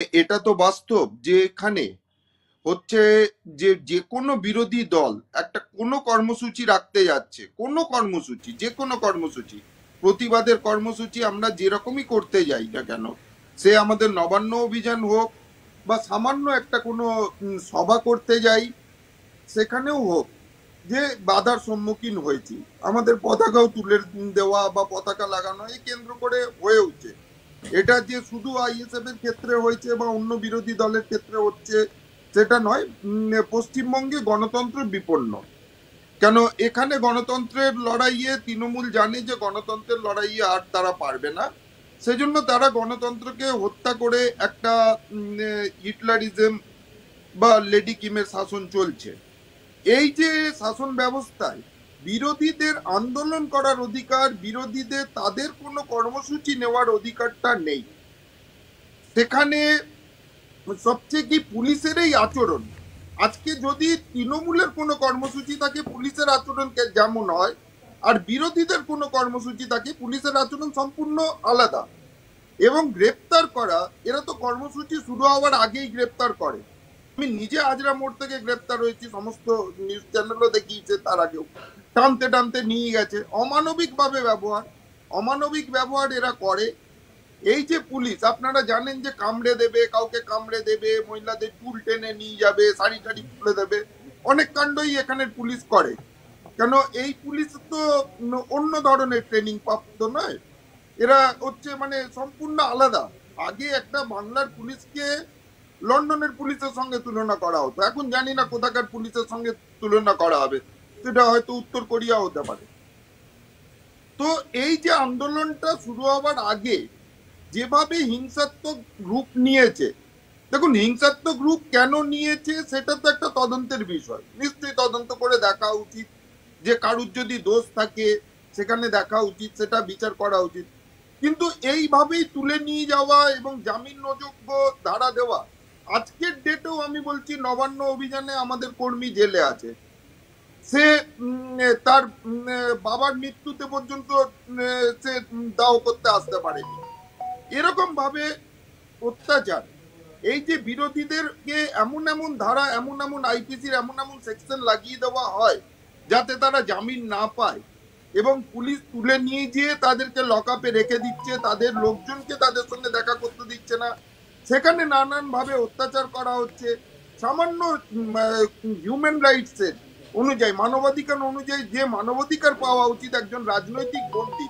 এটা তো বাস্তব যে এখানে হচ্ছে যে যে কোনো বিরোধী দল একটা কোনো কর্মসূচি রাখতে যাচ্ছে, কোনো কর্মসূচি যে কোনো কর্মসূচি, প্রতিবাদের কর্মসূচি আমরা যেরকমই করতে যাই না কেন, সে আমাদের নবান্ন অভিযান হোক বা সামান্য একটা কোনো সভা করতে যাই, সেখানেও হোক, যে বাধার সম্মুখীন হয়েছি। আমাদের পতাকাও তুলে দেওয়া বা পতাকা লাগানো এই কেন্দ্র করে হয়ে উঠছে। এটা যে শুধু আইএসএফ এর ক্ষেত্রে হয়েছে বা অন্য বিরোধী দলের ক্ষেত্রে হচ্ছে, সেটা নয় পশ্চিমবঙ্গে গণতন্ত্র বিপন্ন। কেন এখানে গণতন্ত্রের লড়াইয়ে তৃণমূল জানে যে গণতন্ত্রের লড়াইয়ে আর তারা পারবে না, সেজন্য তারা গণতন্ত্রকে হত্যা করে একটা হিটলারিজম বা লেডি কিমের শাসন চলছে। এই যে শাসন ব্যবস্থায় বিরোধীদের আন্দোলন করার অধিকার, বিরোধীদের তাদের কোনো কর্মসূচি নেওয়ার অধিকারটা নেই। সেখানে সবচেয়ে কি পুলিশের এই আচরণ? আজকে যদি তৃণমূলের কোনো কর্মসূচি থাকে, পুলিশের আচরণ যেমন হয়, আর বিরোধীদের কোনো কর্মসূচি থাকে, পুলিশের আচরণ সম্পূর্ণ আলাদা। এবং গ্রেপ্তার করা, এরা তো কর্মসূচি শুরু হওয়ার আগেই গ্রেপ্তার করে। আমি নিজে আজরা মোড় থেকে গ্রেপ্তার হয়েছি, সমস্ত নিউজ চ্যানেলও দেখিয়েছে তার আগেও। টানতে টানতে নিয়ে গেছে। অমানবিক ভাবে ব্যবহার। অমানবিক ব্যবহার এরা করে। এই যে পুলিশ, আপনারা জানেন যে কামড়ে দেবে, কাউকে কামড়ে দেবে, মহিলাদের চুল টেনে নিয়ে যাবে, শাড়ি টাড়ি খুলে দেবে, অনেক কাণ্ডই এখানের পুলিশ করে। কেন এই পুলিশ তো অন্য ধরনের ট্রেনিং প্রাপ্ত নয়। এরা হচ্ছে মানে সম্পূর্ণ আলাদা। আগে একটা বাংলার পুলিশকে লন্ডনের পুলিশের সঙ্গে তুলনা করা হতো। এখন জানি না কোথাকার পুলিশের সঙ্গে তুলনা করা হবে। সেটা হয়তো উত্তর কোরিয়া হতে পারে। তো এই যে আন্দোলনটা শুরু হওয়ার আগে যেভাবে হিংসাত্মক রূপ নিয়েছে, দেখুন হিংসাত্মক রূপ কেন নিয়েছে সেটা তো একটা তদন্তের বিষয়। নিশ্চয়ই তদন্ত করে দেখা উচিত যে কারুর যদি দোষ থাকে, সেখানে দেখা উচিত, সেটা বিচার করা উচিত। কিন্তু এইভাবেই তুলে নিয়ে যাওয়া এবং জামিন অযোগ্য ধারা দেওয়া, আজকের ডেটেও আমি বলছি নবান্ন অভিযানে আমাদের কর্মী জেলে আছে। সে তার বাবার মৃত্যুতে পর্যন্ত সে দাহ করতে আসতে পারেনি। এরকম ভাবে অত্যাচার। এই যে বিরোধীদেরকে এমন এমন ধারা, এমন এমন আইপিসির এমন এমন সেকশন লাগিয়ে দেওয়া হয়, যাতে তারা জামিন না পায় এবং পুলিশ তুলে নিয়ে গিয়ে তাদেরকে লকআপে রেখে দিচ্ছে, তাদের লোকজনকে তাদের সঙ্গে দেখা করতে দিচ্ছে না। সেখানে নানানভাবে অত্যাচার করা হচ্ছে। সামান্য হিউম্যান রাইটসের অনুযায়ী, মানবাধিকার অনুযায়ী যে মানবাধিকার পাওয়া উচিত একজন রাজনৈতিক বন্দী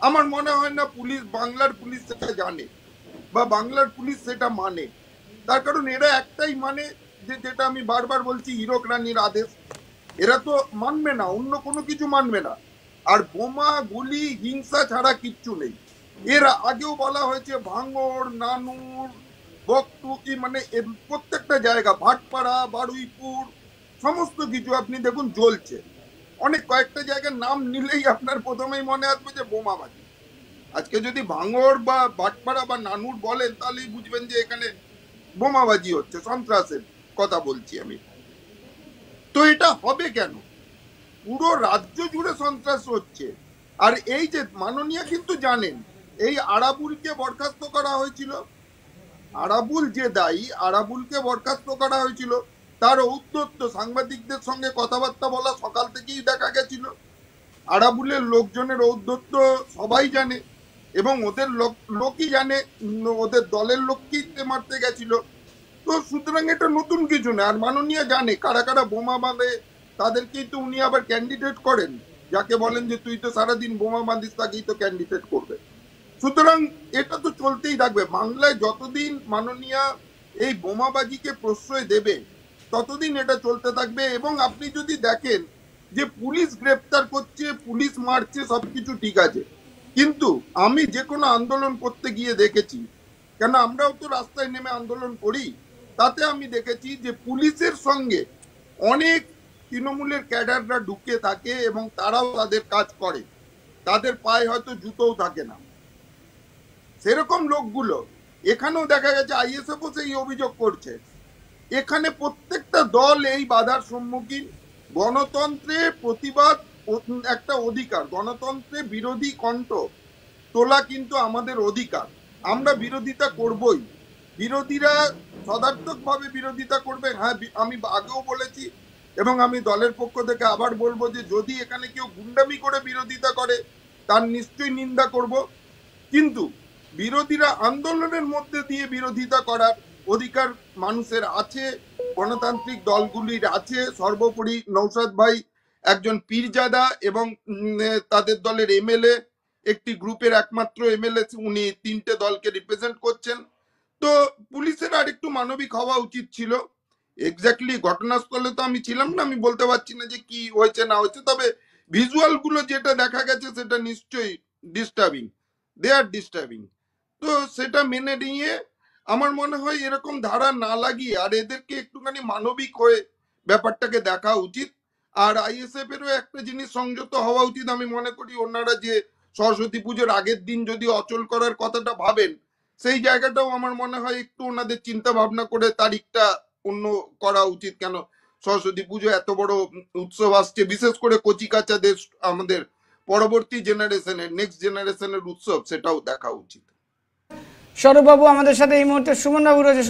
আমার মনে হয় না পুলিশ, বাংলার পুলিশ সেটা জানে বা বাংলার পুলিশ সেটা মানে। তার কারণ এরা একটাই মানে যে, যেটা আমি বারবার বলছি, হিরক রানীর আদেশ। এরা তো মানবে না, অন্য কোনো কিছু মানবে না। আর বোমা, গুলি, হিংসা ছাড়া কিচ্ছু নেই। এর আগেও বলা হয়েছে, ভাঙড়, নানুর, বকটুকি মানে প্রত্যেকটা জায়গা, ভাটপাড়া, বারুইপুর সমস্ত কিছু আপনি দেখুন জ্বলছে। অনেক কয়েকটা জায়গার নাম নিলেই আপনার প্রথমেই মনে আসবে যে বোমাবাজি আজকে যদি ভাঙড় বা ভাটপাড়া বা নানুর বলেন, তাহলেই বুঝবেন যে এখানে বোমাবাজি হচ্ছে, সন্ত্রাসের কথা বলছি আমি। তো এটা হবে কেন? পুরো রাজ্য জুড়ে সন্ত্রাস হচ্ছে। আর এই যে মাননীয় কিন্তু জানেন, এই আরাবুলকে বরখাস্ত করা হয়েছিল। আরাবুল যে দায়ী, আরাবুলকে বরখাস্ত করা হয়েছিল। তার ঔদ্ধত্য সাংবাদিকদের সঙ্গে কথাবার্তা বলা সকাল থেকেই দেখা গেছিল। আরাবুলের লোকজনের ঔদ্ধত্য সবাই জানে এবং ওদের লোক, লোকই জানে, ওদের দলের লোককেই মারতে গেছিল। তো সুতরাং এটা নতুন কিছু না, আর মাননীয় জানে কারা কারা বোমা বাঁধে, তাদেরকেই তো উনি আবার ক্যান্ডিডেট করেন, যাকে বলেন যে তুই তো সারাদিন বোমা বাঁধিস, তাকেই তো ক্যান্ডিডেট করবে। সুতরাং এটা তো চলতেই থাকবে। বাংলায় যতদিন মাননীয়া এই বোমাবাজিকে প্রশ্রয় দেবে ততদিন এটা চলতে থাকবে এবং আপনি যদি দেখেন যে পুলিশ গ্রেপ্তার করছে, পুলিশ মারছে, সবকিছু ঠিক আছে। কিন্তু আমি যে কোনো আন্দোলন করতে গিয়ে দেখেছি, কেন আমরাও তো রাস্তায় নেমে আন্দোলন করি, তাতে আমি দেখেছি যে পুলিশের সঙ্গে অনেক তৃণমূলের ক্যাডাররা ঢুকে থাকে এবং তারাও তাদের কাজ করে। তাদের পায়ে হয়তো জুতোও থাকে না। সেরকম লোকগুলো, এখানেও দেখা গেছে আইএসএফ সেই অভিযোগ করছে। এখানে প্রত্যেকটা দল এই বাধার সম্মুখীন। গণতন্ত্রের প্রতিবাদ একটা অধিকার। গণতন্ত্রে বিরোধী কণ্ঠ তোলা কিন্তু আমাদের অধিকার। আমরা বিরোধিতা করবই। বিরোধীরা সদার্থকভাবে বিরোধিতা করবে। হ্যাঁ আমি আগেও বলেছি এবং আমি দলের পক্ষ থেকে আবার বলব যে, যদি এখানে কেউ গুন্ডামি করে বিরোধিতা করে, তার নিশ্চয়ই নিন্দা করব। কিন্তু বিরোধীরা আন্দোলনের মধ্যে দিয়ে বিরোধিতা করার অধিকার মানুষের আছে, গণতান্ত্রিক দলগুলির আছে। সর্বোপরি নৌসাদ ভাই একজন পীরজাদা এবং তাদের দলের এমএলএ। একটি গ্রুপের একমাত্র এমএলএ, উনি তিনটে দলকে রিপ্রেজেন্ট করছেন। তো পুলিশের আর একটু মানবিক হওয়া উচিত ছিল। এক্স্যাক্টলি ঘটনাস্থলে তো আমি ছিলাম না, আমি বলতে পারছি না যে কি হয়েছে, না হয়েছে। তবে ভিজুয়ালগুলো যেটা দেখা গেছে, সেটা নিশ্চয়ই ডিস্টার্বিং দে আর ডিস্টার্বিং তো সেটা মেনে নিয়ে আমার মনে হয় এরকম ধারা না লাগিয়ে আর এদেরকে একটুখানি মানবিক হয়ে ব্যাপারটাকে দেখা উচিত। আর আইএসএফ এরও একটা জিনিস সংযত হওয়া উচিত আমি মনে করি ওনারা যে সরস্বতী পুজোর আগের দিন যদি অচল করার কথাটা ভাবেন, সেই জায়গাটাও আমার মনে হয় একটু ওনাদের চিন্তা ভাবনা করে তারিখটা অন্য করা উচিত। কেন সরস্বতী পুজো এত বড় উৎসব আসছে, বিশেষ করে কচি কাচাদের আমাদের পরবর্তী জেনারেশনের নেক্সট জেনারেশনের উৎসব সেটাও দেখা উচিত। সৌরভবাবু আমাদের সাথে এই মুহূর্তে সুমনবাবু রয়েছে।